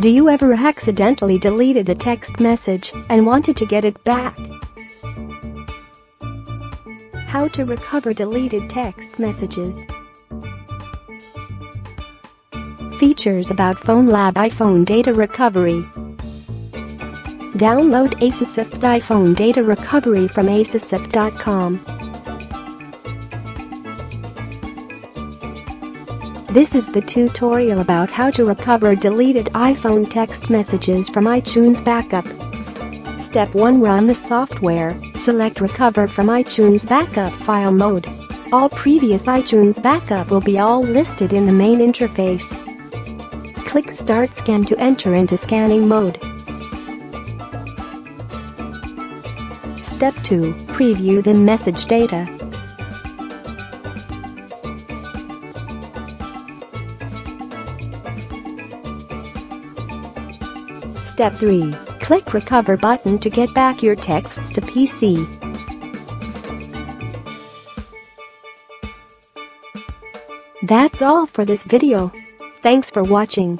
Do you ever accidentally deleted a text message and wanted to get it back? How to recover deleted text messages. Features about FoneLab iPhone Data Recovery Download Aiseesoft iPhone Data Recovery from aiseesoft.com. This is the tutorial about how to recover deleted iPhone text messages from iTunes Backup. Step 1 Run the software, select Recover from iTunes Backup file mode. All previous iTunes Backup will be all listed in the main interface. Click Start Scan to enter into scanning mode. Step 2 Preview the message data. Step 3. Click Recover button to get back your texts to PC. That's all for this video. Thanks for watching.